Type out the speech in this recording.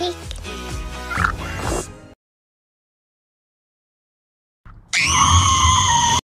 cake.